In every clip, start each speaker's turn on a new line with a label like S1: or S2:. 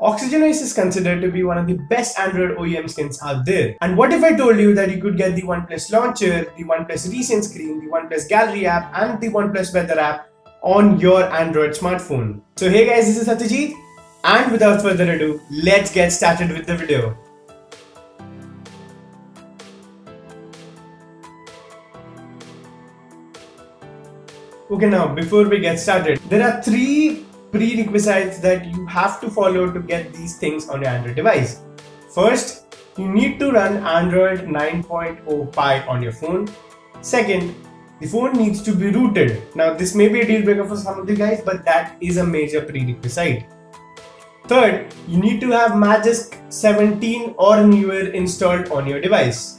S1: Oxygen OS is considered to be one of the best Android OEM skins out there. And what if I told you that you could get the OnePlus Launcher, the OnePlus Recent Screen, the OnePlus Gallery app, and the OnePlus Weather app on your Android smartphone? So hey guys, this is Satyajeet, and without further ado, let's get started with the video. Okay now, before we get started, there are three prerequisites that you have to follow to get these things on your Android device. First, you need to run Android 9.0 Pie on your phone. Second, the phone needs to be rooted. Now this may be a deal breaker for some of you guys, but that is a major prerequisite. Third, you need to have Magisk 17 or newer installed on your device.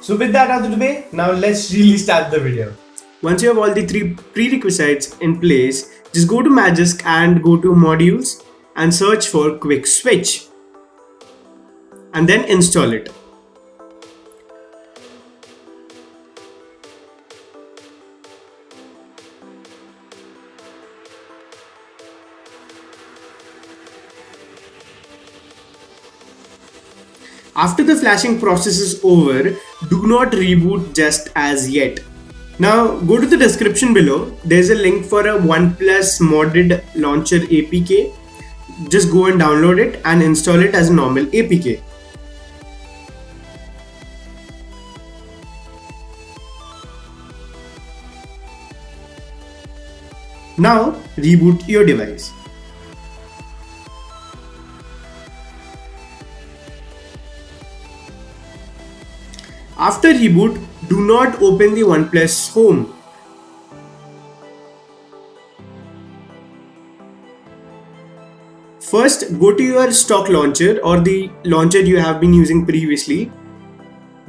S1: So with that out of the way, now let's really start the video. Once you have all the three prerequisites in place, just go to Magisk and go to modules and search for quick switch and then install it. After the flashing process is over, do not reboot just as yet. Now go to the description below. There's a link for a OnePlus modded launcher APK. Just go and download it and install it as a normal APK. Now reboot your device. After reboot, do not open the OnePlus Home. First, go to your stock launcher or the launcher you have been using previously.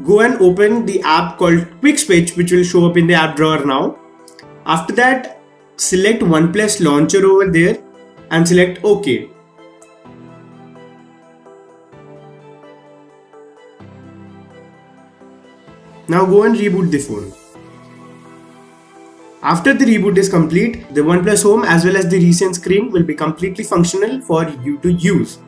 S1: Go and open the app called Quick Switch, which will show up in the app drawer now. After that, select OnePlus launcher over there and select OK. Now go and reboot the phone. After the reboot is complete, the OnePlus Home as well as the recent screen will be completely functional for you to use.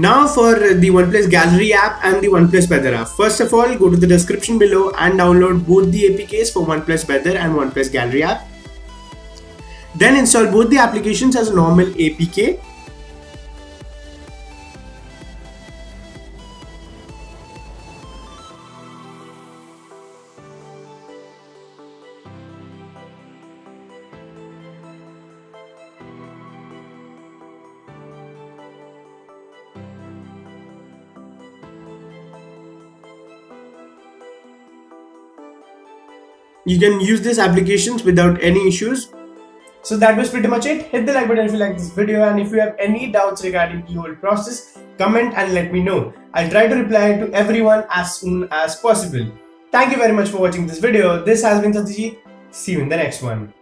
S1: Now for the OnePlus Gallery app and the OnePlus Weather app. First of all, go to the description below and download both the APKs for OnePlus Weather and OnePlus Gallery app. Then install both the applications as a normal APK you can use these applications without any issues. So that was pretty much it. Hit the like button if you like this video and if you have any doubts regarding the whole process comment and let me know. I'll try to reply to everyone as soon as possible. Thank you very much for watching this video. This has been Satyajeet see you in the next one